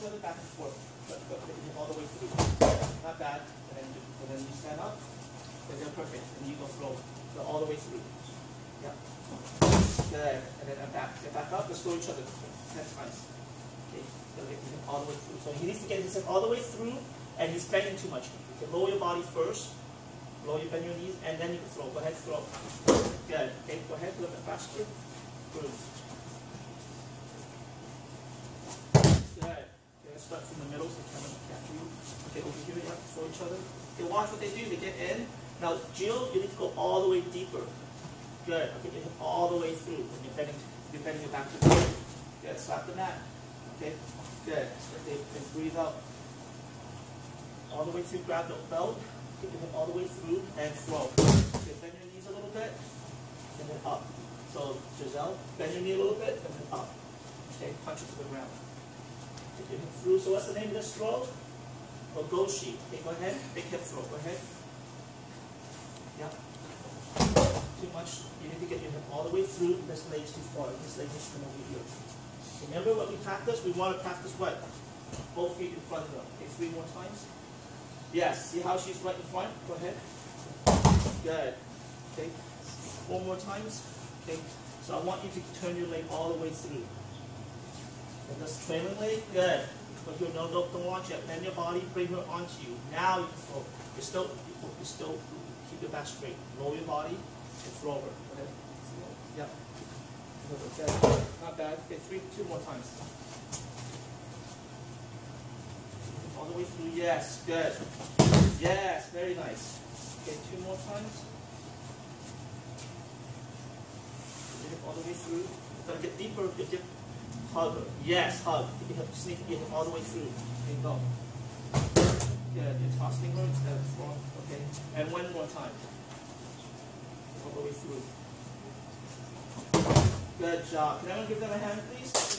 each other back and forth. But, but, all the way through. Not bad. And then, and then you stand up. And then perfect. And you go slow. So all the way through. Yeah. Good. And then I'm back. Get back up. Let's go each other. Ten times. Okay. So all the way through. So he needs to get himself all the way through, and he's bending too much. You can lower your body first. Lower your bend your knees, and then you can throw. Go ahead, throw. Good. Okay. Go ahead. A little bit faster. Good. Okay, let's start from the middle so kind of capture you. Okay, yeah, for each other. Okay, watch what they do. They get in. Now, Jill, you need to go all the way deeper. Good. Okay, him all the way through. When you're bending, you're bending your back to the Good. Slap the mat. Okay. Good. Okay, and breathe out. All the way through. Grab the belt. Him all the way through and throw. Okay, bend your knees a little bit and then up. So, Giselle, bend your knee a little bit and then up. Okay, punch it to the ground. Hip through. So what's the name of this throw? Ogoshi. Okay, go ahead. Big hip throw. Go ahead. Yeah. Too much. You need to get your hip all the way through. This leg's too far. This leg needs to over here. Remember what we practiced? We want to practice what? Both feet in front of them. Okay, three more times. Yes. See how she's right in front? Go ahead. Good. Okay. Four more times. Okay. So I want you to turn your leg all the way through. And this trailing leg, good. But you no, don't, don't watch it. Bend your body, bring her onto you. Now you can throw. You're still, you still keep your back straight. Roll your body and throw over. Okay. Yeah. Okay. Not bad. Okay, three, two more times. All the way through. Yes, good. Yes, very nice. Okay, two more times. All the way through. Gotta get deeper. Get, get hug. Yes, hug. You can sneak get him all the way through. Okay, go. Good. You're tossing her instead of throwing. Okay. And one more time. All the way through. Good job. Can everyone give them a hand, please?